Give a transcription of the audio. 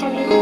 Chao.